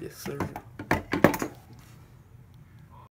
Yes, sir.